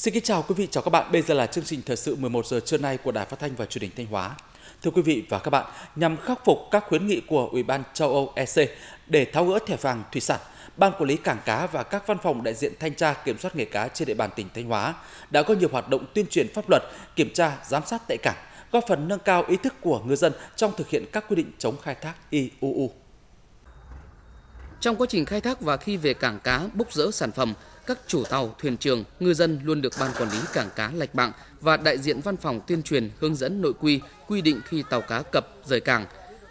Xin kính chào quý vị, chào các bạn. Bây giờ là chương trình thời sự 11 giờ trưa nay của Đài Phát thanh và Truyền hình Thanh Hóa. Thưa quý vị và các bạn, nhằm khắc phục các khuyến nghị của Ủy ban châu Âu EC để tháo gỡ thẻ vàng thủy sản, Ban quản lý cảng cá và các văn phòng đại diện thanh tra kiểm soát nghề cá trên địa bàn tỉnh Thanh Hóa đã có nhiều hoạt động tuyên truyền pháp luật, kiểm tra, giám sát tại cảng, góp phần nâng cao ý thức của ngư dân trong thực hiện các quy định chống khai thác IUU. Trong quá trình khai thác và khi về cảng cá bốc rỡ sản phẩm, các chủ tàu, thuyền trưởng, ngư dân luôn được ban quản lý cảng cá Lạch Bạng và đại diện văn phòng tuyên truyền hướng dẫn nội quy quy định khi tàu cá cập rời cảng,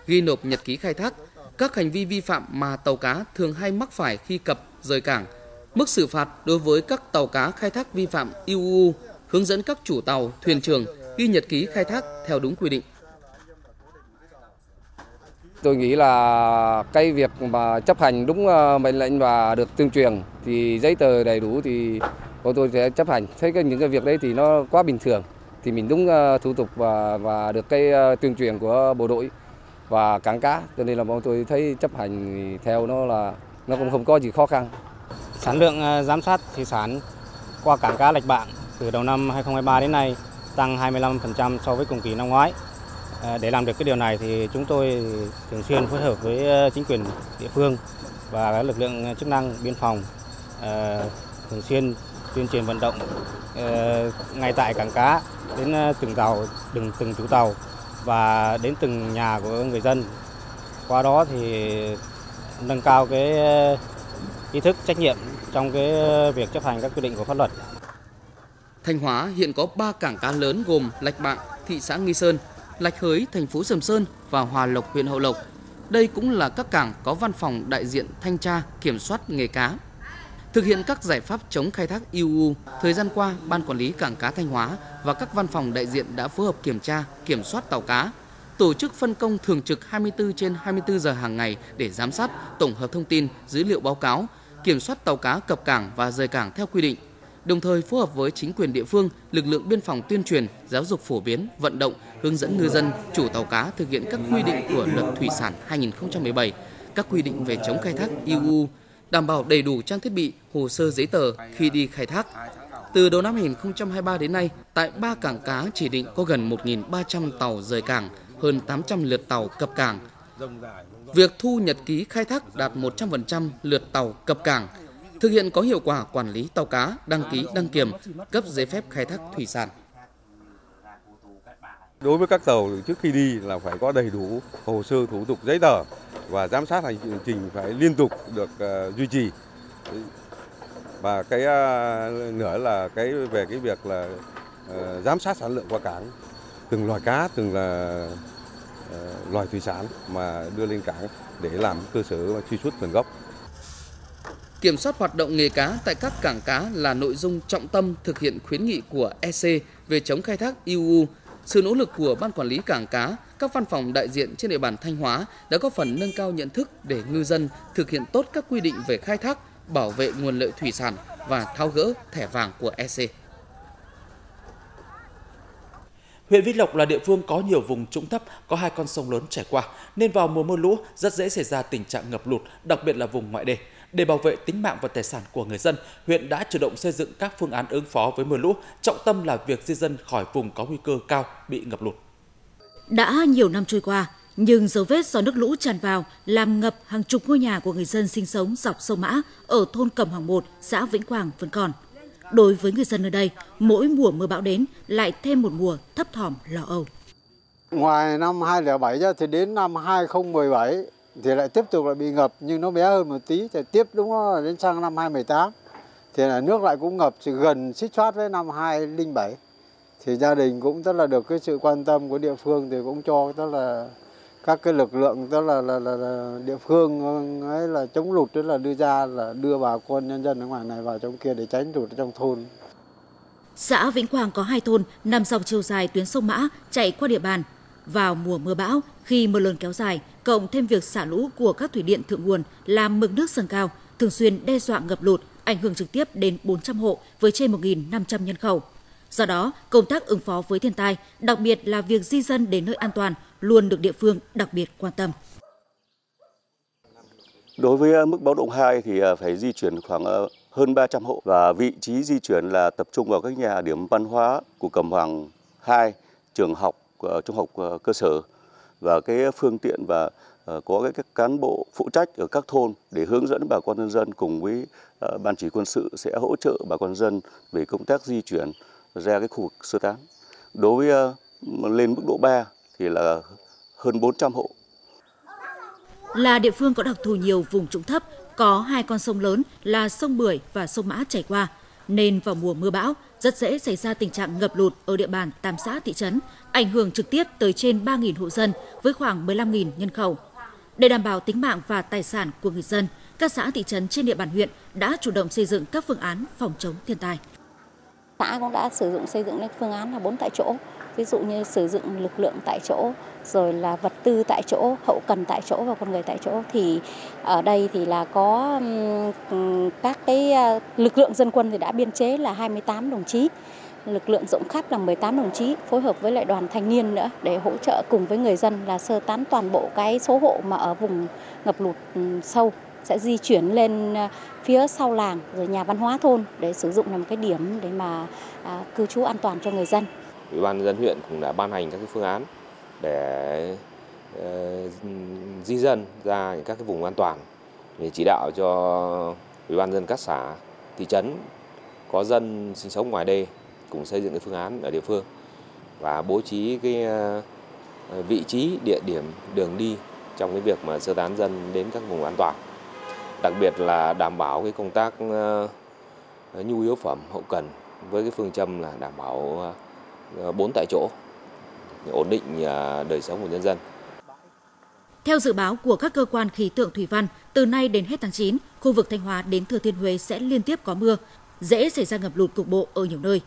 ghi nộp nhật ký khai thác, các hành vi vi phạm mà tàu cá thường hay mắc phải khi cập rời cảng, mức xử phạt đối với các tàu cá khai thác vi phạm IUU, hướng dẫn các chủ tàu, thuyền trưởng ghi nhật ký khai thác theo đúng quy định. Tôi nghĩ là cái việc mà chấp hành đúng ờ, mệnh lệnh và được tuyên truyền thì giấy tờ đầy đủ thì bọn tôi sẽ chấp hành. Thấy cái, những cái việc đấy thì nó quá bình thường thì mình đúng ờ, thủ tục và và được cái ờ, tuyên truyền của bộ đội và cảng cá cho nên là bọn tôi thấy chấp hành theo nó là nó cũng không có gì khó khăn. Sản lượng giám sát thủy sản qua cảng cá Lạch Bạng từ đầu năm 2023 đến nay tăng 25% so với cùng kỳ năm ngoái. À, để làm được cái điều này thì chúng tôi thường xuyên phối hợp với ờ, chính quyền địa phương và các lực lượng chức năng biên phòng ờ, thường xuyên tuyên truyền vận động ờ, ngay tại cảng cá đến từng tàu, từng từng chủ tàu và đến từng nhà của người dân. Qua đó thì nâng cao cái ý thức trách nhiệm trong cái việc chấp hành các quy định của pháp luật. Thanh Hóa hiện có 3 cảng cá lớn gồm Lạch Bạng, thị xã Nghi Sơn, Lạch Hới, thành phố Sầm Sơn và Hòa Lộc, huyện Hậu Lộc. Đây cũng là các cảng có văn phòng đại diện thanh tra kiểm soát nghề cá. Thực hiện các giải pháp chống khai thác IUU, thời gian qua, Ban Quản lý Cảng cá Thanh Hóa và các văn phòng đại diện đã phối hợp kiểm tra, kiểm soát tàu cá, tổ chức phân công thường trực 24 trên 24 giờ hàng ngày để giám sát, tổng hợp thông tin, dữ liệu báo cáo, kiểm soát tàu cá cập cảng và rời cảng theo quy định, đồng thời phối hợp với chính quyền địa phương, lực lượng biên phòng tuyên truyền, giáo dục phổ biến, vận động, hướng dẫn ngư dân, chủ tàu cá thực hiện các quy định của Luật Thủy sản 2017, các quy định về chống khai thác IUU, đảm bảo đầy đủ trang thiết bị, hồ sơ giấy tờ khi đi khai thác. Từ đầu năm 2023 đến nay, tại ba cảng cá chỉ định có gần 1.300 tàu rời cảng, hơn 800 lượt tàu cập cảng. Việc thu nhật ký khai thác đạt 100% lượt tàu cập cảng, thực hiện có hiệu quả quản lý tàu cá, đăng ký đăng kiểm, cấp giấy phép khai thác thủy sản. Đối với các tàu trước khi đi là phải có đầy đủ hồ sơ thủ tục giấy tờ và giám sát hành trình phải liên tục được uh, duy trì. Và cái uh, nữa là cái về cái việc là uh, giám sát sản lượng qua cảng từng loài cá từng là uh, loài thủy sản mà đưa lên cảng để làm cơ sở truy xuất nguồn gốc. Kiểm soát hoạt động nghề cá tại các cảng cá là nội dung trọng tâm thực hiện khuyến nghị của EC về chống khai thác IUU. Sự nỗ lực của Ban Quản lý Cảng Cá, các văn phòng đại diện trên địa bàn Thanh Hóa đã góp phần nâng cao nhận thức để ngư dân thực hiện tốt các quy định về khai thác, bảo vệ nguồn lợi thủy sản và tháo gỡ thẻ vàng của EC. Huyện Vĩnh Lộc là địa phương có nhiều vùng trũng thấp, có hai con sông lớn chảy qua, nên vào mùa mưa lũ rất dễ xảy ra tình trạng ngập lụt, đặc biệt là vùng ngoại đê. Để bảo vệ tính mạng và tài sản của người dân, huyện đã chủ động xây dựng các phương án ứng phó với mưa lũ, trọng tâm là việc di dân khỏi vùng có nguy cơ cao bị ngập lụt. Đã nhiều năm trôi qua, nhưng dấu vết do nước lũ tràn vào làm ngập hàng chục ngôi nhà của người dân sinh sống dọc sông Mã ở thôn Cẩm Hoàng 1, xã Vĩnh Quảng vẫn còn. Đối với người dân ở đây, mỗi mùa mưa bão đến lại thêm một mùa thấp thỏm lo âu. Ngoài năm 2007 ra thì đến năm 2017 thì lại tiếp tục lại bị ngập nhưng nó bé hơn một tí thì tiếp đúng nó đến sang năm 2018 thì là nước lại cũng ngập chỉ gần xích soát với năm 2007 thì gia đình cũng rất là được cái sự quan tâm của địa phương thì cũng cho tức là các cái lực lượng tức là, là, là, là địa phương ấy là chống lụt tức là đưa ra là đưa bà con nhân dân ở ngoài này vào trong kia để tránh lụt trong thôn. Xã Vĩnh Quang có hai thôn nằm dọc chiều dài tuyến sông Mã chạy qua địa bàn. Vào mùa mưa bão, khi mưa lớn kéo dài, cộng thêm việc xả lũ của các thủy điện thượng nguồn làm mực nước dâng cao, thường xuyên đe dọa ngập lụt, ảnh hưởng trực tiếp đến 400 hộ với trên 1.500 nhân khẩu. Do đó, công tác ứng phó với thiên tai, đặc biệt là việc di dân đến nơi an toàn, luôn được địa phương đặc biệt quan tâm. Đối với ờ, mức báo động 2 thì ờ, phải di chuyển khoảng ờ, hơn 300 hộ và vị trí di chuyển là tập trung vào các nhà điểm văn hóa của Cẩm Hoàng 2, trường học, trung học cơ sở và cái phương tiện và ờ, có cái các cán bộ phụ trách ở các thôn để hướng dẫn bà con nhân dân cùng với ờ, ban chỉ quân sự sẽ hỗ trợ bà con dân về công tác di chuyển ra cái khu vực sơ tán. Đối với ờ, lên mức độ 3 thì là hơn 400 hộ. Là địa phương có đặc thù nhiều vùng trũng thấp, có hai con sông lớn là sông Bưởi và sông Mã chảy qua, nên vào mùa mưa bão rất dễ xảy ra tình trạng ngập lụt ở địa bàn tam xã thị trấn, ảnh hưởng trực tiếp tới trên 3.000 hộ dân với khoảng 15.000 nhân khẩu. Để đảm bảo tính mạng và tài sản của người dân, các xã thị trấn trên địa bàn huyện đã chủ động xây dựng các phương án phòng chống thiên tai. Xã cũng đã sử dụng xây dựng phương án là bốn tại chỗ, ví dụ như sử dụng lực lượng tại chỗ, rồi là vật tư tại chỗ, hậu cần tại chỗ và con người tại chỗ thì ở đây thì là có các cái lực lượng dân quân thì đã biên chế là 28 đồng chí lực lượng rộng khắp là 18 đồng chí phối hợp với lại đoàn thanh niên nữa để hỗ trợ cùng với người dân là sơ tán toàn bộ cái số hộ mà ở vùng ngập lụt sâu sẽ di chuyển lên phía sau làng rồi nhà văn hóa thôn để sử dụng làm cái điểm để mà à, cư trú an toàn cho người dân. Ủy ban dân huyện cũng đã ban hành các cái phương án để ờ, di dân ra những các cái vùng an toàn để chỉ đạo cho ủy ban dân các xã, thị trấn có dân sinh sống ngoài đê cùng xây dựng cái phương án ở địa phương và bố trí cái ờ, vị trí, địa điểm, đường đi trong cái việc mà sơ tán dân đến các vùng an toàn. Đặc biệt là đảm bảo cái công tác ờ, nhu yếu phẩm hậu cần với cái phương châm là đảm bảo bốn tại chỗ ổn định à, đời sống của nhân dân. Theo dự báo của các cơ quan khí tượng thủy văn, từ nay đến hết tháng 9, khu vực Thanh Hóa đến Thừa Thiên Huế sẽ liên tiếp có mưa, dễ xảy ra ngập lụt cục bộ ở nhiều nơi.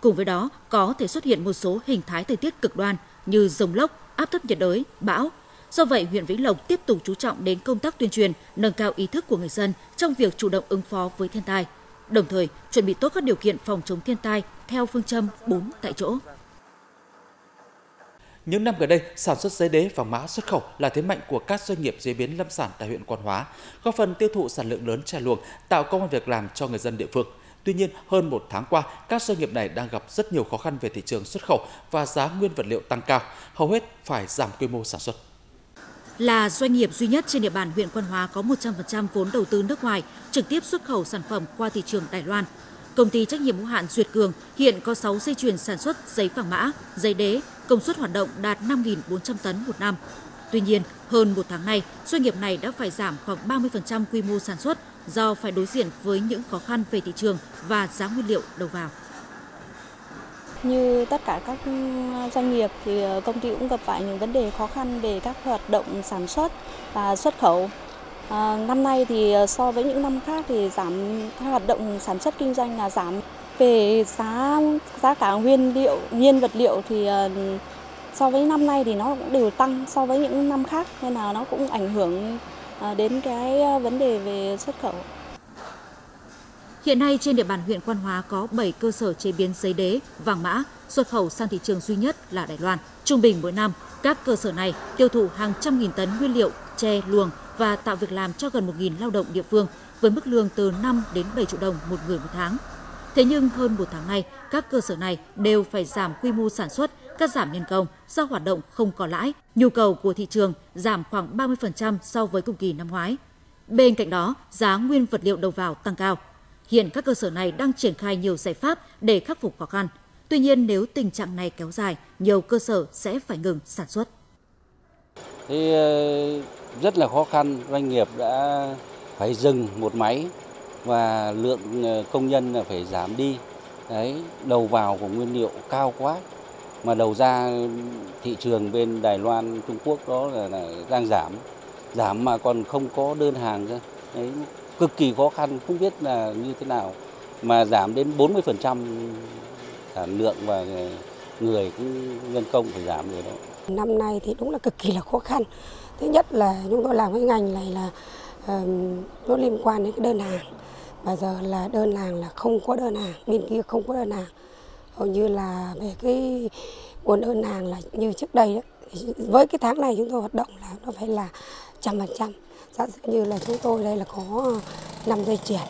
Cùng với đó, có thể xuất hiện một số hình thái thời tiết cực đoan như rông lốc, áp thấp nhiệt đới, bão. Do vậy, huyện Vĩnh Lộc tiếp tục chú trọng đến công tác tuyên truyền, nâng cao ý thức của người dân trong việc chủ động ứng phó với thiên tai, đồng thời chuẩn bị tốt các điều kiện phòng chống thiên tai theo phương châm 4 tại chỗ. Những năm gần đây, sản xuất giấy đế và mã xuất khẩu là thế mạnh của các doanh nghiệp chế biến lâm sản tại huyện Quan Hóa, góp phần tiêu thụ sản lượng lớn chè luồng, tạo công an việc làm cho người dân địa phương. Tuy nhiên, hơn một tháng qua, các doanh nghiệp này đang gặp rất nhiều khó khăn về thị trường xuất khẩu và giá nguyên vật liệu tăng cao, hầu hết phải giảm quy mô sản xuất. Là doanh nghiệp duy nhất trên địa bàn huyện Quan Hóa có 100% vốn đầu tư nước ngoài trực tiếp xuất khẩu sản phẩm qua thị trường Đài Loan. Công ty trách nhiệm hữu hạn Duyệt Cường hiện có 6 dây chuyền sản xuất giấy vàng mã, giấy đế, công suất hoạt động đạt 5.400 tấn một năm. Tuy nhiên, hơn một tháng nay, doanh nghiệp này đã phải giảm khoảng 30% quy mô sản xuất do phải đối diện với những khó khăn về thị trường và giá nguyên liệu đầu vào. Như tất cả các doanh nghiệp thì công ty cũng gặp phải những vấn đề khó khăn về các hoạt động sản xuất và xuất khẩu. À, năm nay thì ờ, so với những năm khác thì giảm hoạt động sản xuất kinh doanh là giảm về giá giá cả nguyên liệu nhiên vật liệu thì ờ, so với năm nay thì nó cũng đều tăng so với những năm khác nên là nó cũng ảnh hưởng ờ, đến cái vấn đề về xuất khẩu. Hiện nay trên địa bàn huyện Quan Hóa có 7 cơ sở chế biến giấy đế, vàng mã, xuất khẩu sang thị trường duy nhất là Đài Loan. Trung bình mỗi năm, các cơ sở này tiêu thụ hàng trăm nghìn tấn nguyên liệu, tre, luồng và tạo việc làm cho gần 1.000 lao động địa phương với mức lương từ 5 đến 7 triệu đồng một người một tháng. Thế nhưng hơn một tháng nay, các cơ sở này đều phải giảm quy mô sản xuất, cắt giảm nhân công do hoạt động không có lãi. Nhu cầu của thị trường giảm khoảng 30% so với cùng kỳ năm ngoái. Bên cạnh đó, giá nguyên vật liệu đầu vào tăng cao. Hiện các cơ sở này đang triển khai nhiều giải pháp để khắc phục khó khăn. Tuy nhiên nếu tình trạng này kéo dài, nhiều cơ sở sẽ phải ngừng sản xuất. Thì ờ, rất là khó khăn, doanh nghiệp đã phải dừng một máy và lượng ờ, công nhân là phải giảm đi. Đấy, đầu vào của nguyên liệu cao quá mà đầu ra thị trường bên Đài Loan, Trung Quốc đó là, là đang giảm, giảm mà còn không có đơn hàng ra. Đấy, cực kỳ khó khăn, không biết là như thế nào mà giảm đến 40% sản lượng và ờ, người cũng nhân công phải giảm rồi đó. Năm nay thì đúng là cực kỳ là khó khăn. Thứ nhất là chúng tôi làm cái ngành này là uh, nó liên quan đến cái đơn hàng. Bây giờ là đơn hàng là không có đơn hàng, bên kia không có đơn hàng. Hầu như là về cái nguồn đơn hàng là như trước đây đó. Với cái tháng này chúng tôi hoạt động là nó phải là trăm phần trăm. Giả sử như là chúng tôi đây là có 5 dây chuyển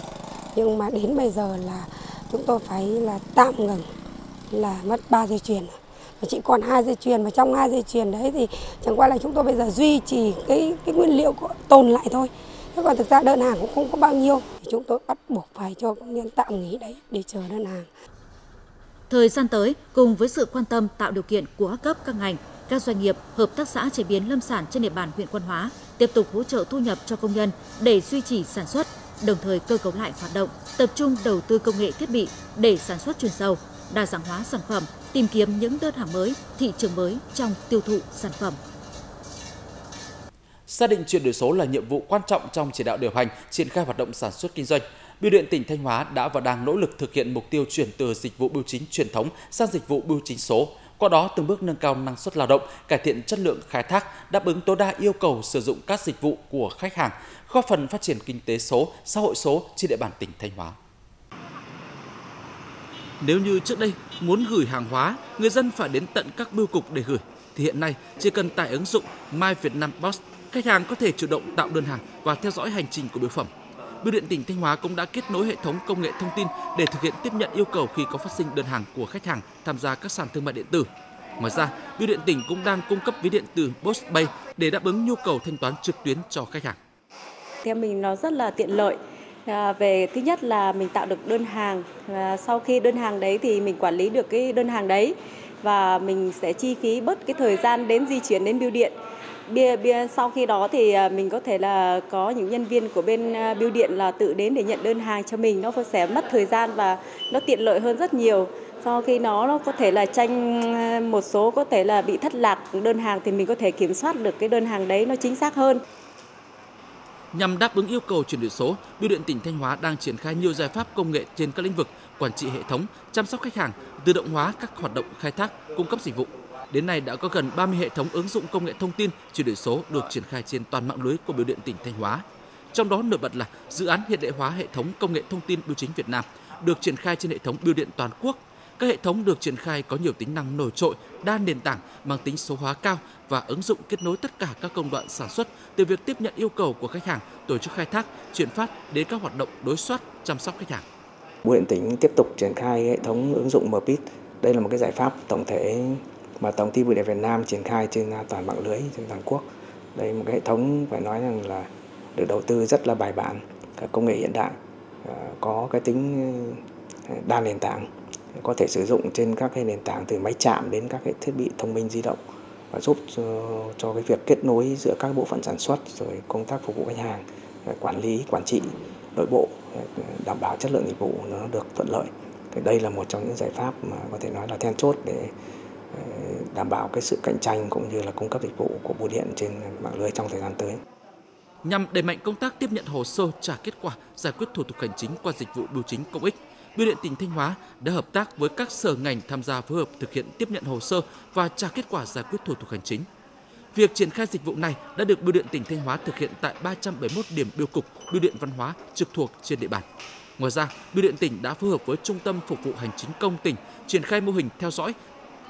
nhưng mà đến bây giờ là chúng tôi phải là tạm ngừng là mất 3 dây chuyền và chỉ còn hai dây chuyền mà trong hai dây chuyền đấy thì chẳng qua là chúng tôi bây giờ duy trì cái cái nguyên liệu tồn lại thôi. Thế còn thực ra đơn hàng cũng không có bao nhiêu. Thì chúng tôi bắt buộc phải cho công nhân tạm nghỉ đấy để chờ đơn hàng. Thời gian tới, cùng với sự quan tâm tạo điều kiện của các cấp các ngành, các doanh nghiệp, hợp tác xã chế biến lâm sản trên địa bàn huyện Quan Hóa tiếp tục hỗ trợ thu nhập cho công nhân để duy trì sản xuất, đồng thời cơ cấu lại hoạt động, tập trung đầu tư công nghệ thiết bị để sản xuất chuyên sâu, đa dạng hóa sản phẩm, tìm kiếm những đơn hàng mới, thị trường mới trong tiêu thụ sản phẩm. Xác định chuyển đổi số là nhiệm vụ quan trọng trong chỉ đạo điều hành, triển khai hoạt động sản xuất kinh doanh. Bưu điện tỉnh Thanh Hóa đã và đang nỗ lực thực hiện mục tiêu chuyển từ dịch vụ bưu chính truyền thống sang dịch vụ bưu chính số, qua đó từng bước nâng cao năng suất lao động, cải thiện chất lượng khai thác, đáp ứng tối đa yêu cầu sử dụng các dịch vụ của khách hàng, góp phần phát triển kinh tế số, xã hội số trên địa bàn tỉnh Thanh Hóa. Nếu như trước đây muốn gửi hàng hóa, người dân phải đến tận các bưu cục để gửi, thì hiện nay chỉ cần tải ứng dụng My Vietnam Post, khách hàng có thể chủ động tạo đơn hàng và theo dõi hành trình của bưu phẩm. Bưu điện tỉnh Thanh Hóa cũng đã kết nối hệ thống công nghệ thông tin để thực hiện tiếp nhận yêu cầu khi có phát sinh đơn hàng của khách hàng tham gia các sàn thương mại điện tử. Ngoài ra, Bưu điện tỉnh cũng đang cung cấp ví điện tử Postpay để đáp ứng nhu cầu thanh toán trực tuyến cho khách hàng. Theo mình nó rất là tiện lợi. À, về thứ nhất là mình tạo được đơn hàng. À, sau khi đơn hàng đấy thì mình quản lý được cái đơn hàng đấy và mình sẽ chi phí bớt cái thời gian đến di chuyển, đến bưu điện. Bia bia, sau khi đó thì à, mình có thể là có những nhân viên của bên bưu điện là tự đến để nhận đơn hàng cho mình. Nó sẽ mất thời gian và nó tiện lợi hơn rất nhiều. Sau khi nó nó có thể là tranh một số có thể là bị thất lạc đơn hàng thì mình có thể kiểm soát được cái đơn hàng đấy nó chính xác hơn. Nhằm đáp ứng yêu cầu chuyển đổi số, Bưu điện tỉnh Thanh Hóa đang triển khai nhiều giải pháp công nghệ trên các lĩnh vực quản trị hệ thống, chăm sóc khách hàng, tự động hóa các hoạt động khai thác, cung cấp dịch vụ. Đến nay đã có gần 30 hệ thống ứng dụng công nghệ thông tin chuyển đổi số được triển khai trên toàn mạng lưới của Bưu điện tỉnh Thanh Hóa. Trong đó nổi bật là dự án hiện đại hóa hệ thống công nghệ thông tin bưu chính Việt Nam được triển khai trên hệ thống bưu điện toàn quốc. Các hệ thống được triển khai có nhiều tính năng nổi trội, đa nền tảng, mang tính số hóa cao và ứng dụng kết nối tất cả các công đoạn sản xuất từ việc tiếp nhận yêu cầu của khách hàng, tổ chức khai thác, chuyển phát đến các hoạt động đối soát, chăm sóc khách hàng. Bưu điện tỉnh tiếp tục triển khai hệ thống ứng dụng MPIT. Đây là một cái giải pháp tổng thể mà Tổng ty Bưu điện Việt Nam triển khai trên à, toàn mạng lưới trên toàn quốc. Đây một cái hệ thống phải nói rằng là được đầu tư rất là bài bản, cả công nghệ hiện đại, à, có cái tính à, đa nền tảng, có thể sử dụng trên các cái nền tảng từ máy chạm đến các cái thiết bị thông minh di động và giúp cho, cho cái việc kết nối giữa các bộ phận sản xuất rồi công tác phục vụ khách hàng, quản lý, quản trị nội bộ đảm bảo chất lượng dịch vụ nó được thuận lợi. Thì đây là một trong những giải pháp mà có thể nói là then chốt để ờ, đảm bảo cái sự cạnh tranh cũng như là cung cấp dịch vụ của bưu điện trên mạng lưới trong thời gian tới. Nhằm đẩy mạnh công tác tiếp nhận hồ sơ trả kết quả giải quyết thủ tục hành chính qua dịch vụ bưu chính công ích, Bưu điện tỉnh Thanh Hóa đã hợp tác với các sở ngành tham gia phối hợp thực hiện tiếp nhận hồ sơ và trả kết quả giải quyết thủ tục hành chính. Việc triển khai dịch vụ này đã được Bưu điện tỉnh Thanh Hóa thực hiện tại 371 điểm biêu cục, bưu điện văn hóa trực thuộc trên địa bàn. Ngoài ra, Bưu điện tỉnh đã phối hợp với Trung tâm Phục vụ Hành chính công tỉnh triển khai mô hình theo dõi,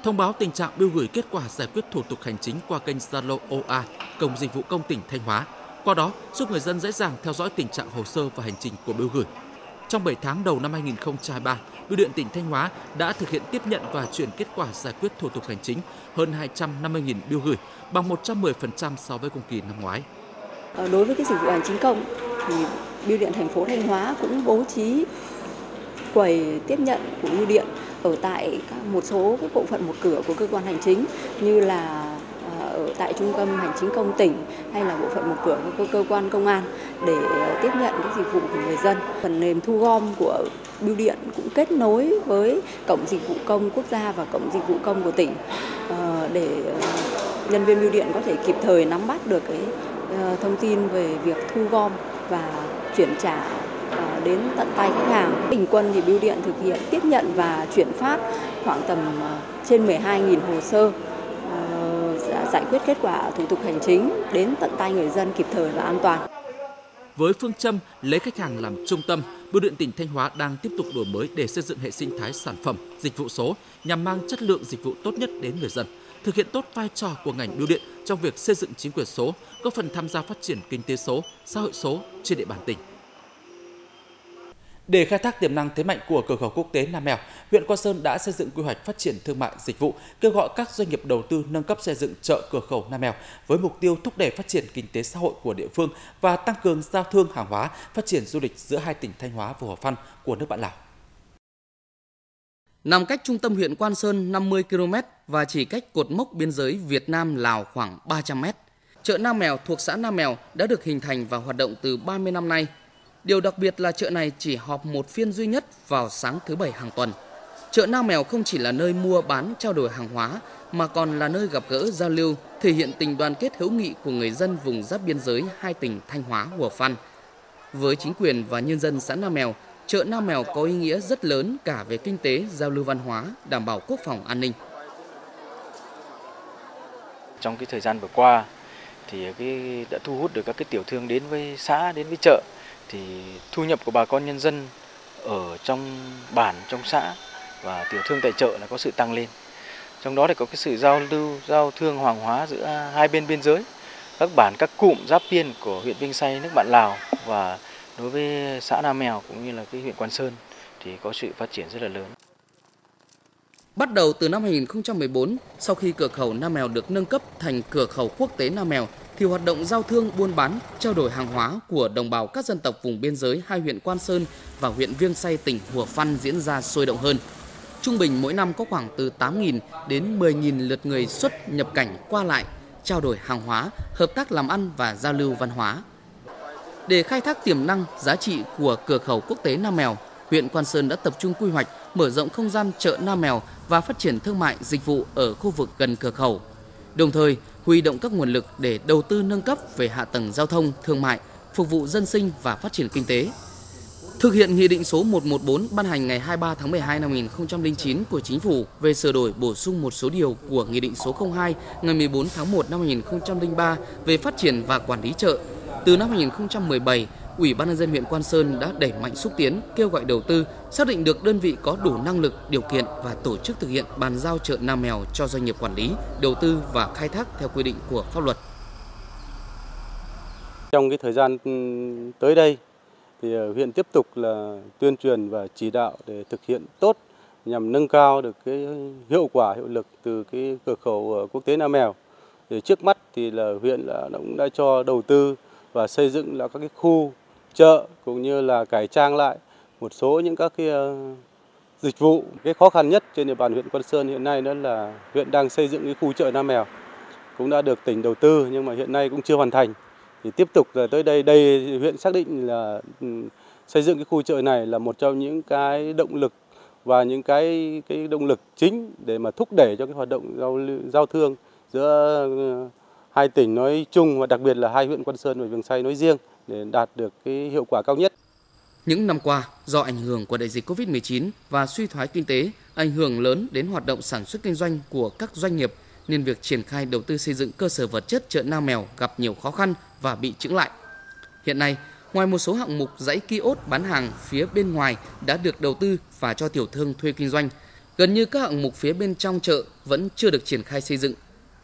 thông báo tình trạng bưu gửi kết quả giải quyết thủ tục hành chính qua kênh Zalo OA, Cổng Dịch vụ Công tỉnh Thanh Hóa. Qua đó, giúp người dân dễ dàng theo dõi tình trạng hồ sơ và hành trình của bưu gửi. Trong 7 tháng đầu năm 2023, Bưu điện tỉnh Thanh Hóa đã thực hiện tiếp nhận và chuyển kết quả giải quyết thủ tục hành chính hơn 250.000 biêu gửi, bằng 110% so với cùng kỳ năm ngoái. Ờ, đối với cái dịch vụ hành chính công thì Bưu điện thành phố Thanh Hóa cũng bố trí quầy tiếp nhận của bưu điện ở tại một số cái bộ phận một cửa của cơ quan hành chính như là ở tại trung tâm hành chính công tỉnh hay là bộ phận một cửa của cơ quan công an để ờ, tiếp nhận cái dịch vụ của người dân. Phần mềm thu gom của bưu điện cũng kết nối với cổng dịch vụ công quốc gia và cổng dịch vụ công của tỉnh ờ, để ờ, nhân viên bưu điện có thể kịp thời nắm bắt được cái thông tin về việc thu gom và chuyển trả đến tận tay khách hàng. Bình quân thì bưu điện thực hiện tiếp nhận và chuyển phát khoảng tầm trên 12.000 hồ sơ giải quyết kết quả thủ tục hành chính đến tận tay người dân kịp thời và an toàn. Với phương châm lấy khách hàng làm trung tâm, Bưu điện tỉnh Thanh Hóa đang tiếp tục đổi mới để xây dựng hệ sinh thái sản phẩm, dịch vụ số nhằm mang chất lượng dịch vụ tốt nhất đến người dân, thực hiện tốt vai trò của ngành bưu điện trong việc xây dựng chính quyền số, góp phần tham gia phát triển kinh tế số, xã hội số trên địa bàn tỉnh. Để khai thác tiềm năng thế mạnh của cửa khẩu quốc tế Nam Mèo, huyện Quan Sơn đã xây dựng quy hoạch phát triển thương mại dịch vụ, kêu gọi các doanh nghiệp đầu tư nâng cấp xây dựng chợ cửa khẩu Nam Mèo với mục tiêu thúc đẩy phát triển kinh tế xã hội của địa phương và tăng cường giao thương hàng hóa, phát triển du lịch giữa hai tỉnh Thanh Hóa và Hòa Phan của nước bạn Lào. Nằm cách trung tâm huyện Quan Sơn 50 km và chỉ cách cột mốc biên giới Việt Nam Lào khoảng 300 m. Chợ Nam Mèo thuộc xã Nam Mèo đã được hình thành và hoạt động từ 30 năm nay Điều đặc biệt là chợ này chỉ họp một phiên duy nhất vào sáng thứ bảy hàng tuần. Chợ Nam Mèo không chỉ là nơi mua bán trao đổi hàng hóa mà còn là nơi gặp gỡ giao lưu, thể hiện tình đoàn kết hữu nghị của người dân vùng giáp biên giới hai tỉnh Thanh Hóa, Hùa Phan. Với chính quyền và nhân dân xã Nam Mèo, chợ Nam Mèo có ý nghĩa rất lớn cả về kinh tế, giao lưu văn hóa, đảm bảo quốc phòng an ninh. Trong cái thời gian vừa qua thì cái đã thu hút được các cái tiểu thương đến với xã, đến với chợ thì thu nhập của bà con nhân dân ở trong bản, trong xã và tiểu thương tại chợ là có sự tăng lên trong đó thì có cái sự giao lưu, giao thương hoàng hóa giữa hai bên biên giới, các bản, các cụm giáp biên của huyện Vinh Say, nước bạn Lào và đối với xã Nam Mèo cũng như là cái huyện Quan Sơn thì có sự phát triển rất là lớn. Bắt đầu từ năm 2014, sau khi cửa khẩu Nam Mèo được nâng cấp thành cửa khẩu quốc tế Nam Mèo thì hoạt động giao thương buôn bán, trao đổi hàng hóa của đồng bào các dân tộc vùng biên giới hai huyện Quan Sơn và huyện Viêng Say tỉnh Hùa Phan diễn ra sôi động hơn. Trung bình mỗi năm có khoảng từ 8.000 đến 10.000 lượt người xuất nhập cảnh qua lại, trao đổi hàng hóa, hợp tác làm ăn và giao lưu văn hóa. Để khai thác tiềm năng, giá trị của cửa khẩu quốc tế Nam Mèo, huyện Quan Sơn đã tập trung quy hoạch, mở rộng không gian chợ Nam Mèo và phát triển thương mại dịch vụ ở khu vực gần cửa khẩu. Đồng thời, huy động các nguồn lực để đầu tư nâng cấp về hạ tầng giao thông, thương mại, phục vụ dân sinh và phát triển kinh tế. Thực hiện Nghị định số 114 ban hành ngày 23 tháng 12 năm 2009 của Chính phủ về sửa đổi bổ sung một số điều của Nghị định số 02 ngày 14 tháng 1 năm 2003 về phát triển và quản lý chợ. Từ năm 2017, Ủy ban nhân dân huyện Quan Sơn đã đẩy mạnh xúc tiến, kêu gọi đầu tư, xác định được đơn vị có đủ năng lực, điều kiện và tổ chức thực hiện bàn giao chợ Nam Mèo cho doanh nghiệp quản lý, đầu tư và khai thác theo quy định của pháp luật. Trong cái thời gian tới đây thì ờ, huyện tiếp tục là tuyên truyền và chỉ đạo để thực hiện tốt nhằm nâng cao được cái hiệu quả hiệu lực từ cái cửa khẩu ờ, quốc tế Nam Mèo. Thì trước mắt thì là huyện là cũng đã cho đầu tư và xây dựng là các cái khu chợ cũng như là cải trang lại một số những các cái ờ, dịch vụ. Cái khó khăn nhất trên địa bàn huyện Quan Sơn hiện nay đó là huyện đang xây dựng cái khu chợ Nam Mèo cũng đã được tỉnh đầu tư nhưng mà hiện nay cũng chưa hoàn thành. Thì tiếp tục là tới đây đây huyện xác định là ừ, xây dựng cái khu chợ này là một trong những cái động lực và những cái cái động lực chính để mà thúc đẩy cho cái hoạt động giao giao thương giữa ờ, hai tỉnh nói chung và đặc biệt là hai huyện Quan Sơn và Viềng Say nói riêng để đạt được cái hiệu quả cao nhất. Những năm qua, do ảnh hưởng của đại dịch Covid-19 và suy thoái kinh tế, ảnh hưởng lớn đến hoạt động sản xuất kinh doanh của các doanh nghiệp nên việc triển khai đầu tư xây dựng cơ sở vật chất chợ Nam Mèo gặp nhiều khó khăn và bị chững lại. Hiện nay, ngoài một số hạng mục dãy kiosk bán hàng phía bên ngoài đã được đầu tư và cho tiểu thương thuê kinh doanh, gần như các hạng mục phía bên trong chợ vẫn chưa được triển khai xây dựng.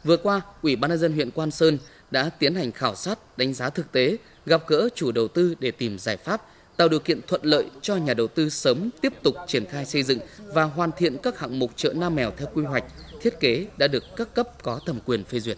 Vừa qua, Ủy ban nhân dân huyện Quan Sơn đã tiến hành khảo sát, đánh giá thực tế gặp gỡ chủ đầu tư để tìm giải pháp, tạo điều kiện thuận lợi cho nhà đầu tư sớm tiếp tục triển khai xây dựng và hoàn thiện các hạng mục chợ Nam Mèo theo quy hoạch, thiết kế đã được các cấp có thẩm quyền phê duyệt.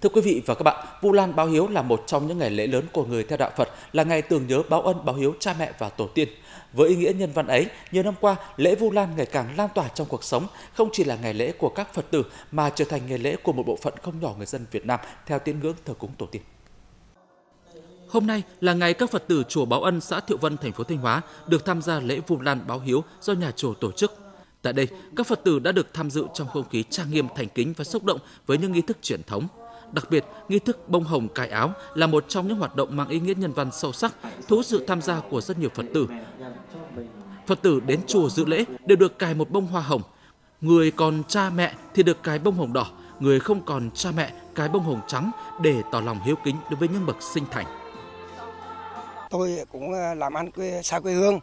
Thưa quý vị và các bạn, Vu Lan báo hiếu là một trong những ngày lễ lớn của người theo đạo Phật, là ngày tưởng nhớ báo ân báo hiếu cha mẹ và tổ tiên. Với ý nghĩa nhân văn ấy, nhiều năm qua, lễ Vu Lan ngày càng lan tỏa trong cuộc sống, không chỉ là ngày lễ của các Phật tử mà trở thành ngày lễ của một bộ phận không nhỏ người dân Việt Nam theo tín ngưỡng thờ cúng tổ tiên. Hôm nay là ngày các Phật tử chùa Báo Ân, xã Thiệu Vân, thành phố Thanh Hóa được tham gia lễ Vu Lan báo hiếu do nhà chùa tổ chức. Tại đây, các Phật tử đã được tham dự trong không khí trang nghiêm, thành kính và xúc động với những nghi thức truyền thống. Đặc biệt, nghi thức bông hồng cài áo là một trong những hoạt động mang ý nghĩa nhân văn sâu sắc, thu hút sự tham gia của rất nhiều Phật tử. Phật tử đến chùa dự lễ đều được cài một bông hoa hồng. Người còn cha mẹ thì được cài bông hồng đỏ, người không còn cha mẹ cài bông hồng trắng để tỏ lòng hiếu kính đối với những bậc sinh thành. Tôi cũng ờ, làm ăn quê xa quê hương,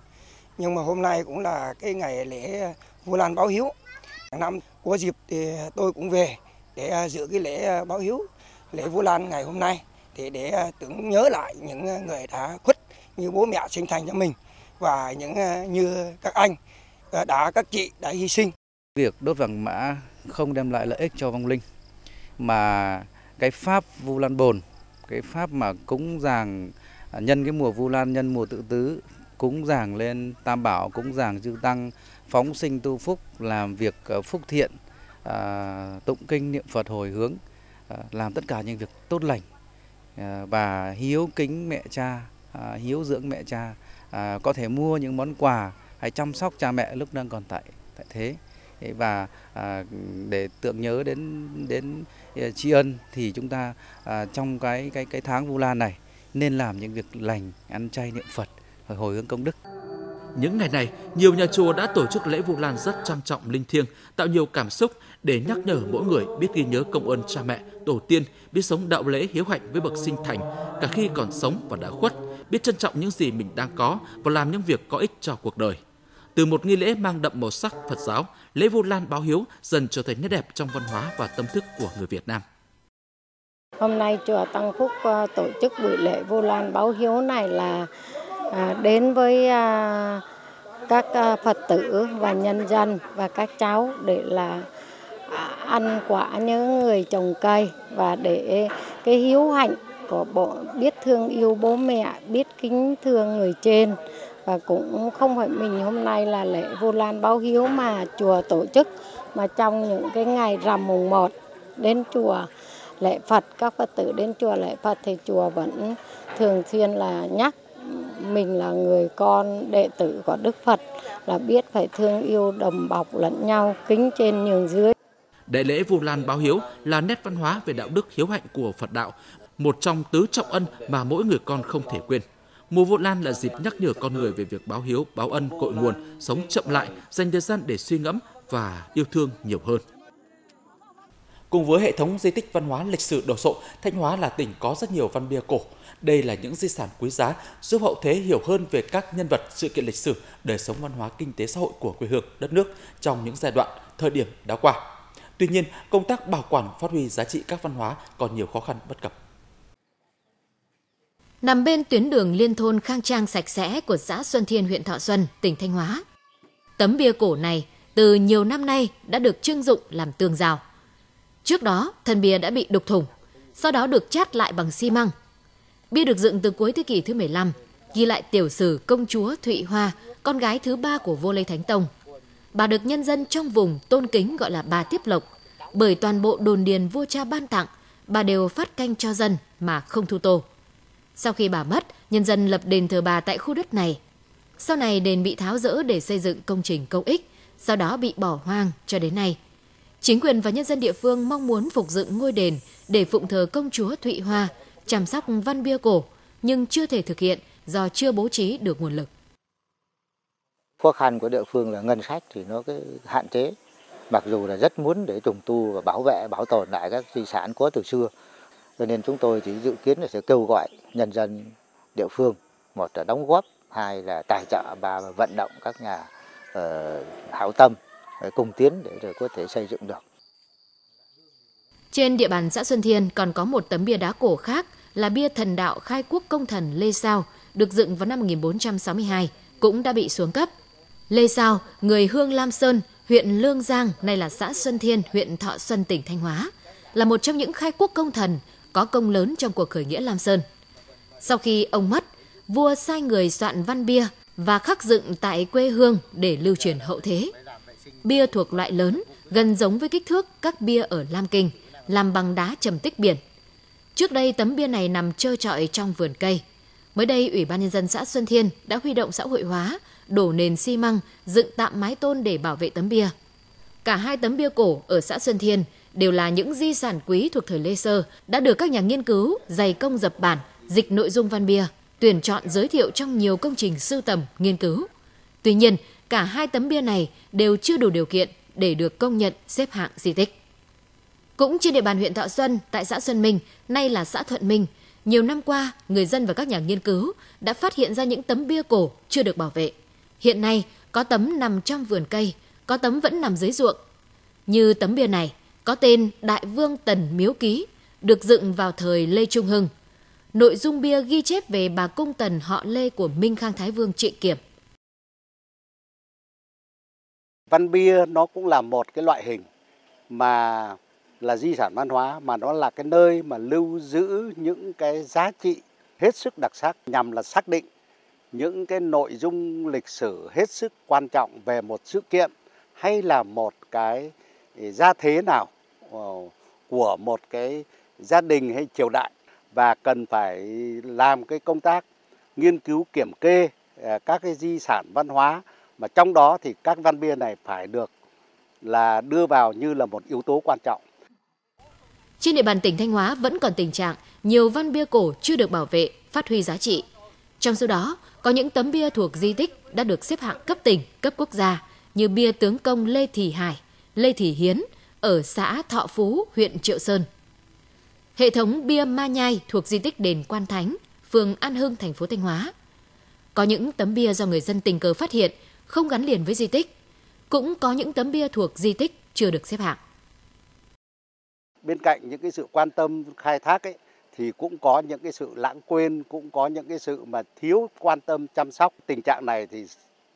nhưng mà hôm nay cũng là cái ngày lễ Vu Lan báo hiếu. Năm có dịp thì tôi cũng về để ờ, dự cái lễ ờ, báo hiếu lễ Vu Lan ngày hôm nay thì để ờ, tưởng nhớ lại những ờ, người đã khuất như bố mẹ sinh thành cho mình và những ờ, như các anh đã các chị đã hy sinh. Việc đốt vàng mã không đem lại lợi ích cho vong linh mà cái pháp Vu Lan Bồn, cái pháp mà cúng dường à, nhân cái mùa Vu Lan nhân mùa tự tứ cúng dường lên Tam Bảo, cúng dường chư tăng, phóng sinh tu phúc, làm việc phúc thiện, à, tụng kinh niệm Phật hồi hướng, À, làm tất cả những việc tốt lành và hiếu kính mẹ cha, à, hiếu dưỡng mẹ cha, à, có thể mua những món quà hay chăm sóc cha mẹ lúc đang còn tại tại thế và để tượng nhớ đến đến tri ân thì chúng ta trong cái cái cái tháng Vu Lan này nên làm những việc lành, ăn chay niệm Phật, hồi hướng công đức. Những ngày này, nhiều nhà chùa đã tổ chức lễ Vu Lan rất trang trọng linh thiêng, tạo nhiều cảm xúc để nhắc nhở mỗi người biết ghi nhớ công ơn cha mẹ, tổ tiên, biết sống đạo lễ hiếu hạnh với bậc sinh thành, cả khi còn sống và đã khuất, biết trân trọng những gì mình đang có và làm những việc có ích cho cuộc đời. Từ một nghi lễ mang đậm màu sắc Phật giáo, lễ Vu Lan báo hiếu dần trở thành nét đẹp trong văn hóa và tâm thức của người Việt Nam. Hôm nay chùa Tăng Phúc ờ, tổ chức buổi lễ Vu Lan báo hiếu này là à, đến với à, các à, Phật tử và nhân dân và các cháu để là À, ăn quả những người trồng cây và để cái hiếu hạnh của bộ biết thương yêu bố mẹ, biết kính thương người trên và cũng không phải mình hôm nay là lễ Vu Lan báo hiếu mà chùa tổ chức mà trong những cái ngày rằm mùng 1 đến chùa lễ Phật các Phật tử đến chùa lễ Phật thì chùa vẫn thường xuyên là nhắc mình là người con đệ tử của Đức Phật là biết phải thương yêu đầm bọc lẫn nhau kính trên nhường dưới. Đại lễ Vu Lan báo hiếu là nét văn hóa về đạo đức hiếu hạnh của Phật đạo, một trong tứ trọng ân mà mỗi người con không thể quên. Mùa Vu Lan là dịp nhắc nhở con người về việc báo hiếu, báo ân cội nguồn, sống chậm lại, dành thời gian để suy ngẫm và yêu thương nhiều hơn. Cùng với hệ thống di tích văn hóa lịch sử đồ sộ, Thanh Hóa là tỉnh có rất nhiều văn bia cổ. Đây là những di sản quý giá giúp hậu thế hiểu hơn về các nhân vật, sự kiện lịch sử, đời sống văn hóa kinh tế xã hội của quê hương, đất nước trong những giai đoạn, thời điểm đã qua. Tuy nhiên, công tác bảo quản phát huy giá trị các văn hóa còn nhiều khó khăn bất cập. Nằm bên tuyến đường liên thôn khang trang sạch sẽ của xã Xuân Thiên, huyện Thọ Xuân, tỉnh Thanh Hóa. Tấm bia cổ này từ nhiều năm nay đã được trưng dụng làm tường rào. Trước đó, thân bia đã bị đục thủng, sau đó được chát lại bằng xi măng. Bia được dựng từ cuối thế kỷ thứ 15, ghi lại tiểu sử công chúa Thụy Hoa, con gái thứ ba của vua Lê Thánh Tông. Bà được nhân dân trong vùng tôn kính gọi là bà Tiếp Lộc, bởi toàn bộ đồn điền vua cha ban tặng, bà đều phát canh cho dân mà không thu tô. Sau khi bà mất, nhân dân lập đền thờ bà tại khu đất này. Sau này đền bị tháo rỡ để xây dựng công trình công ích, sau đó bị bỏ hoang cho đến nay. Chính quyền và nhân dân địa phương mong muốn phục dựng ngôi đền để phụng thờ công chúa Thụy Hoa, chăm sóc văn bia cổ, nhưng chưa thể thực hiện do chưa bố trí được nguồn lực. Khó khăn của địa phương là ngân sách thì nó cái hạn chế, mặc dù là rất muốn để trùng tu và bảo vệ, bảo tồn lại các di sản có từ xưa. Cho nên chúng tôi chỉ dự kiến là sẽ kêu gọi nhân dân địa phương, một là đóng góp, hai là tài trợ, ba là vận động các nhà uh, hảo tâm ờ, cùng tiến để rồi có thể xây dựng được. Trên địa bàn xã Xuân Thiên còn có một tấm bia đá cổ khác là bia thần đạo khai quốc công thần Lê Sao, được dựng vào năm 1462, cũng đã bị xuống cấp. Lê Giao, người Hương Lam Sơn, huyện Lương Giang, nay là xã Xuân Thiên, huyện Thọ Xuân, tỉnh Thanh Hóa, là một trong những khai quốc công thần có công lớn trong cuộc khởi nghĩa Lam Sơn. Sau khi ông mất, vua sai người soạn văn bia và khắc dựng tại quê hương để lưu truyền hậu thế. Bia thuộc loại lớn, gần giống với kích thước các bia ở Lam Kinh, làm bằng đá trầm tích biển. Trước đây tấm bia này nằm trơ trọi trong vườn cây. Mới đây, Ủy ban Nhân dân xã Xuân Thiên đã huy động xã hội hóa, đổ nền xi măng, dựng tạm mái tôn để bảo vệ tấm bia. Cả hai tấm bia cổ ở xã Xuân Thiên đều là những di sản quý thuộc thời Lê Sơ đã được các nhà nghiên cứu dày công dập bản, dịch nội dung văn bia, tuyển chọn giới thiệu trong nhiều công trình sưu tầm, nghiên cứu. Tuy nhiên, cả hai tấm bia này đều chưa đủ điều kiện để được công nhận xếp hạng di tích. Cũng trên địa bàn huyện Thọ Xuân, tại xã Xuân Minh, nay là xã Thuận Minh, nhiều năm qua, người dân và các nhà nghiên cứu đã phát hiện ra những tấm bia cổ chưa được bảo vệ. Hiện nay, có tấm nằm trong vườn cây, có tấm vẫn nằm dưới ruộng. Như tấm bia này, có tên Đại Vương Tần Miếu Ký, được dựng vào thời Lê Trung Hưng. Nội dung bia ghi chép về bà cung tần họ Lê của Minh Khang Thái Vương Trịnh Kiểm. Văn bia nó cũng là một cái loại hình mà là di sản văn hóa, mà nó là cái nơi mà lưu giữ những cái giá trị hết sức đặc sắc, nhằm là xác định những cái nội dung lịch sử hết sức quan trọng về một sự kiện hay là một cái gia thế nào ờ, của một cái gia đình hay triều đại và cần phải làm cái công tác nghiên cứu kiểm kê ờ, các cái di sản văn hóa mà trong đó thì các văn bia này phải được là đưa vào như là một yếu tố quan trọng. Trên địa bàn tỉnh Thanh Hóa vẫn còn tình trạng nhiều văn bia cổ chưa được bảo vệ, phát huy giá trị. Trong số đó, có những tấm bia thuộc di tích đã được xếp hạng cấp tỉnh, cấp quốc gia như bia tướng công Lê Thị Hải, Lê Thị Hiến ở xã Thọ Phú, huyện Triệu Sơn. Hệ thống bia Ma Nhai thuộc di tích đền Quan Thánh, phường An Hưng, thành phố Thanh Hóa. Có những tấm bia do người dân tình cờ phát hiện không gắn liền với di tích. Cũng có những tấm bia thuộc di tích chưa được xếp hạng. Bên cạnh những cái sự quan tâm khai thác ấy thì cũng có những cái sự lãng quên, cũng có những cái sự mà thiếu quan tâm chăm sóc. Tình trạng này thì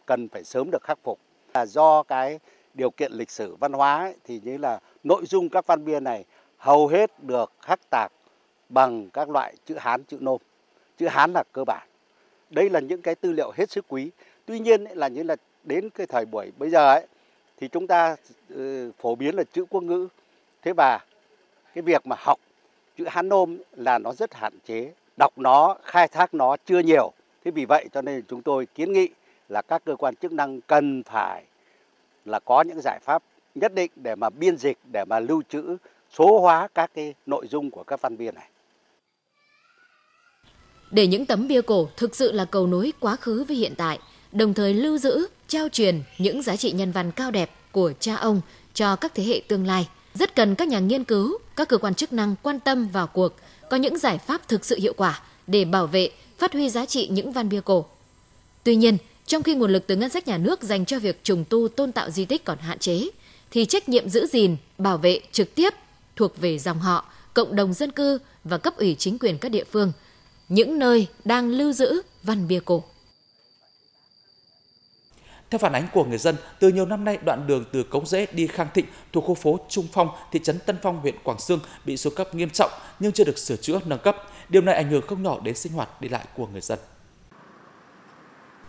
cần phải sớm được khắc phục. Là do cái điều kiện lịch sử văn hóa ấy, thì như là nội dung các văn bia này hầu hết được khắc tạc bằng các loại chữ Hán, chữ Nôm. Chữ Hán là cơ bản. Đây là những cái tư liệu hết sức quý. Tuy nhiên ấy, là như là đến cái thời buổi bây giờ ấy thì chúng ta uh, phổ biến là chữ quốc ngữ. Thế và cái việc mà học chữ Hán Nôm là nó rất hạn chế, đọc nó, khai thác nó chưa nhiều. Thế vì vậy cho nên chúng tôi kiến nghị là các cơ quan chức năng cần phải là có những giải pháp nhất định để mà biên dịch, để mà lưu trữ, số hóa các cái nội dung của các văn bia này. Để những tấm bia cổ thực sự là cầu nối quá khứ với hiện tại, đồng thời lưu giữ, trao truyền những giá trị nhân văn cao đẹp của cha ông cho các thế hệ tương lai. Rất cần các nhà nghiên cứu, các cơ quan chức năng quan tâm vào cuộc, có những giải pháp thực sự hiệu quả để bảo vệ, phát huy giá trị những văn bia cổ. Tuy nhiên, trong khi nguồn lực từ ngân sách nhà nước dành cho việc trùng tu tôn tạo di tích còn hạn chế, thì trách nhiệm giữ gìn, bảo vệ trực tiếp thuộc về dòng họ, cộng đồng dân cư và cấp ủy chính quyền các địa phương, những nơi đang lưu giữ văn bia cổ. Theo phản ánh của người dân, từ nhiều năm nay, đoạn đường từ Cống Rễ đi Khang Thịnh thuộc khu phố Trung Phong, thị trấn Tân Phong, huyện Quảng Sương bị xuống cấp nghiêm trọng nhưng chưa được sửa chữa nâng cấp. Điều này ảnh hưởng không nhỏ đến sinh hoạt đi lại của người dân.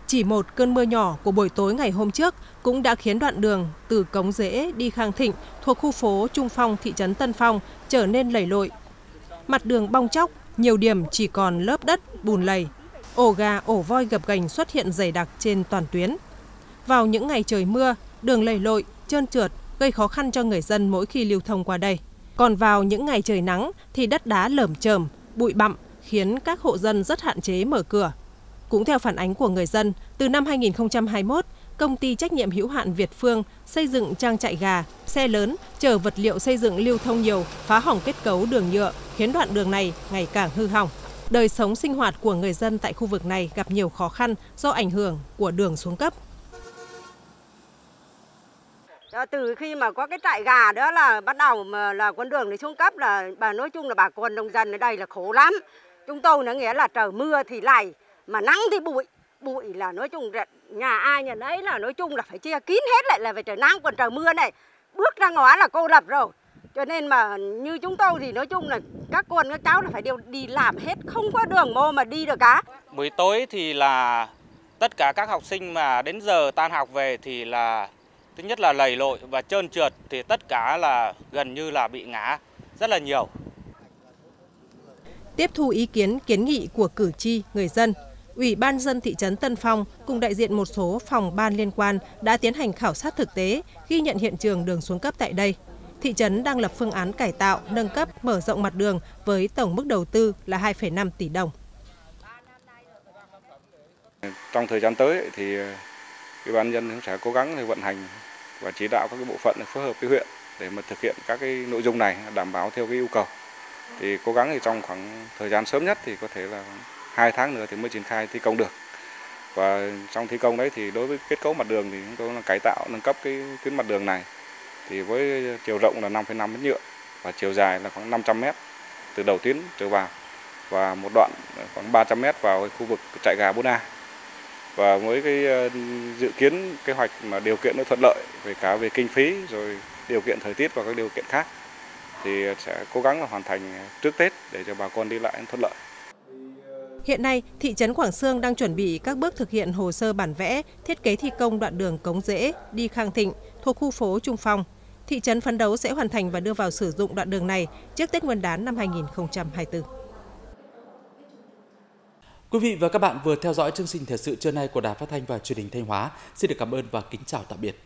Chỉ một cơn mưa nhỏ của buổi tối ngày hôm trước cũng đã khiến đoạn đường từ Cống Rễ đi Khang Thịnh thuộc khu phố Trung Phong, thị trấn Tân Phong trở nên lầy lội. Mặt đường bong chóc, nhiều điểm chỉ còn lớp đất, bùn lầy. Ổ gà, ổ voi gập ghềnh xuất hiện dày đặc trên toàn tuyến. Vào những ngày trời mưa, đường lầy lội, trơn trượt gây khó khăn cho người dân mỗi khi lưu thông qua đây. Còn vào những ngày trời nắng thì đất đá lởm chởm, bụi bặm khiến các hộ dân rất hạn chế mở cửa. Cũng theo phản ánh của người dân, từ năm 2021, công ty trách nhiệm hữu hạn Việt Phương xây dựng trang trại gà, xe lớn chở vật liệu xây dựng lưu thông nhiều, phá hỏng kết cấu đường nhựa, khiến đoạn đường này ngày càng hư hỏng. Đời sống sinh hoạt của người dân tại khu vực này gặp nhiều khó khăn do ảnh hưởng của đường xuống cấp. Ờ, từ khi mà có cái trại gà đó là bắt đầu mà là con đường này xuống cấp là bà nói chung là bà con nông dân ở đây là khổ lắm. Chúng tôi nó nghĩa là trời mưa thì lầy, mà nắng thì bụi. Bụi là nói chung nhà ai nhà đấy là nói chung là phải chia kín hết lại là về trời nắng còn trời mưa này bước ra ngõ là cô lập rồi. Cho nên mà như chúng tôi thì nói chung là các con các cháu là phải đều đi làm hết, không có đường mô mà đi được cả. Buổi tối thì là tất cả các học sinh mà đến giờ tan học về thì là thứ nhất là lầy lội và trơn trượt thì tất cả là gần như là bị ngã rất là nhiều. Tiếp thu ý kiến kiến nghị của cử tri, người dân, Ủy ban dân thị trấn Tân Phong cùng đại diện một số phòng ban liên quan đã tiến hành khảo sát thực tế, ghi nhận hiện trường đường xuống cấp tại đây. Thị trấn đang lập phương án cải tạo, nâng cấp, mở rộng mặt đường với tổng mức đầu tư là 2,5 tỷ đồng. Trong thời gian tới thì Ủy ban dân cũng sẽ cố gắng vận hành và chỉ đạo các cái bộ phận phối hợp với huyện để mà thực hiện các cái nội dung này đảm bảo theo cái yêu cầu. Thì cố gắng thì trong khoảng thời gian sớm nhất thì có thể là hai tháng nữa thì mới triển khai thi công được. Và trong thi công đấy thì đối với kết cấu mặt đường thì chúng tôi là cải tạo nâng cấp cái tuyến mặt đường này thì với chiều rộng là 5,5 mét nhựa và chiều dài là khoảng 500 mét từ đầu tuyến trở vào và một đoạn khoảng 300 mét vào khu vực trại gà 4A và với cái ờ, dự kiến kế hoạch mà điều kiện nó thuận lợi về cả về kinh phí rồi điều kiện thời tiết và các điều kiện khác thì sẽ cố gắng là hoàn thành trước Tết để cho bà con đi lại thuận lợi. Hiện nay, thị trấn Quảng Sương đang chuẩn bị các bước thực hiện hồ sơ bản vẽ, thiết kế thi công đoạn đường Cống Rễ đi Khang Thịnh thuộc khu phố Trung Phong. Thị trấn phấn đấu sẽ hoàn thành và đưa vào sử dụng đoạn đường này trước Tết Nguyên đán năm 2024. Quý vị và các bạn vừa theo dõi chương trình thời sự trưa nay của Đài Phát thanh và Truyền hình Thanh Hóa. Xin được cảm ơn và kính chào tạm biệt.